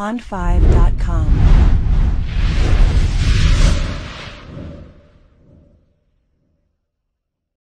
pond5.com.